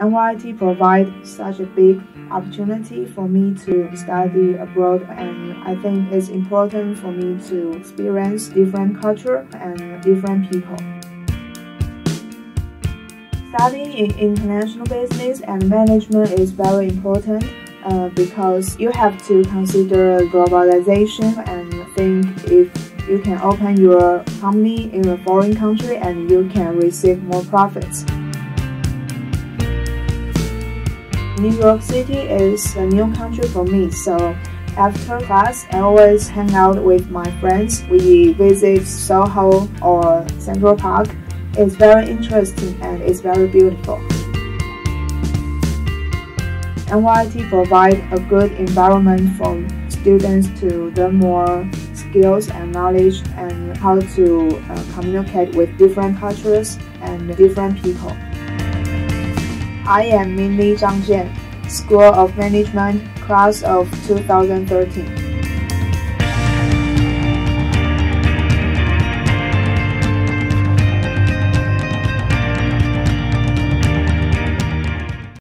NYIT provides such a big opportunity for me to study abroad and I think it's important for me to experience different culture and different people. Studying in international business and management is very important uh, because you have to consider globalization and think if you can open your company in a foreign country and you can receive more profits. New York City is a new country for me, so after class, I always hang out with my friends. We visit Soho or Central Park. It's very interesting and it's very beautiful. NYIT provides a good environment for students to learn more skills and knowledge and how to uh, communicate with different cultures and different people. I am MinLi ChangChien, School of Management, class of 2013.